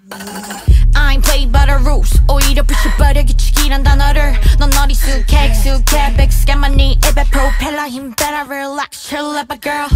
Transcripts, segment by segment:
I ain't play by the rules 오히려 부셔버려 규칙이란 단어를 넌 어리숙해 익숙해 백스간만 네 입에 프로펠러 힘 better relax chill up a girl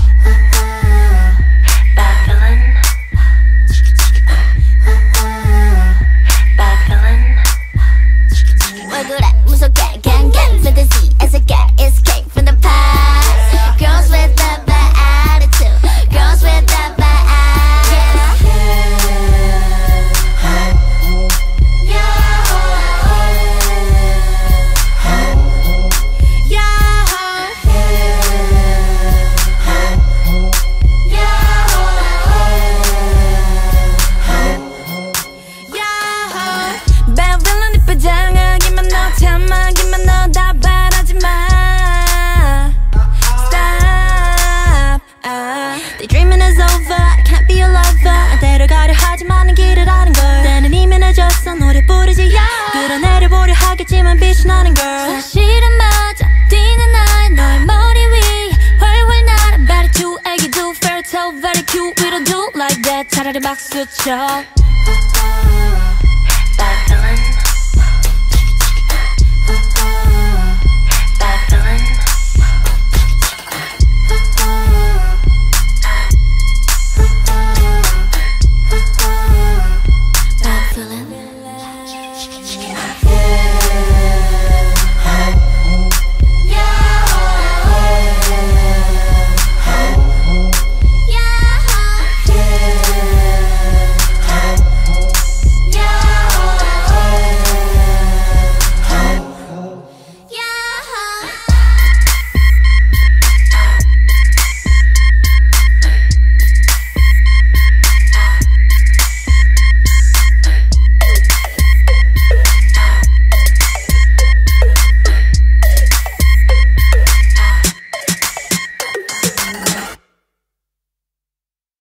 나는 걸 사실은 맞아 뛰는 날 너의 머리 위 훨훨 날아 Better to 애기 do fairy tale very cute We don't do like that 차라리 박수 쳐